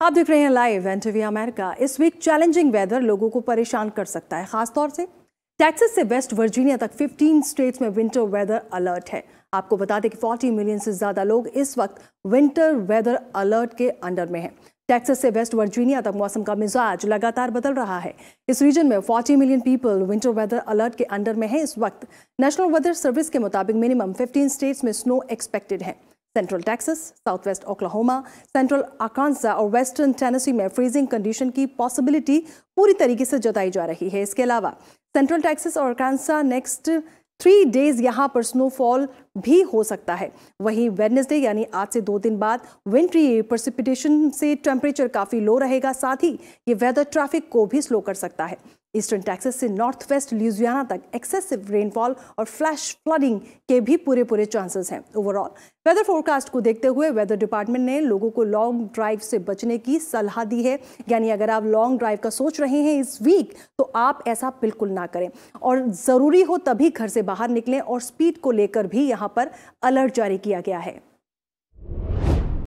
आप देख रहे हैं लाइव एन टीवी अमेरिका। इस वीक चैलेंजिंग वेदर लोगों को परेशान कर सकता है। खासतौर से टेक्सास से वेस्ट वर्जीनिया तक 15 स्टेट्स में विंटर वेदर अलर्ट है। आपको बता दें कि 40 मिलियन से ज़्यादा लोग इस वक्त विंटर वेदर अलर्ट के अंडर में हैं। टेक्सास से वेस्ट वर्जीनिया तक मौसम का मिजाज लगातार बदल रहा है। इस रीजन में 40 million people winter weather alert के अंडर में है। इस वक्त नेशनल वेदर सर्विस के मुताबिक मिनिमम 15 स्टेट्स में स्नो एक्सपेक्टेड है। Central Texas south west Oklahoma central Arkansas और वेस्टर्न टेनेसी में फ्रीजिंग कंडीशन की पॉसिबिलिटी पूरी तरीके से जताई जा रही है। इसके अलावा सेंट्रल टेक्सास और आकांसा नेक्स्ट थ्री डेज़ यहाँ पर स्नोफॉल भी हो सकता है। वहीं वेडनेसडे यानी आज से दो दिन बाद विंट्री प्रसिपिटेशन से टेम्परेचर काफ़ी लो रहेगा, साथ ही ये वेदर ट्रैफ़िक को भी स्लो कर सकता है। ईस्टर्न टेक्सास से नॉर्थ वेस्ट ल्यूजियाना तक एक्सेसिव रेनफॉल और फ्लैश फ्लडिंग के भी पूरे पूरे चांसेस हैं ओवरऑल वेदर फोरकास्ट को देखते हुए वेदर डिपार्टमेंट ने लोगों को लॉन्ग ड्राइव से बचने की सलाह दी है। यानी अगर आप लॉन्ग ड्राइव का सोच रहे हैं इस वीक तो आप ऐसा बिल्कुल ना करें। और ज़रूरी हो तभी घर से बाहर निकलें और स्पीड को लेकर भी यहाँ पर अलर्ट जारी किया गया है।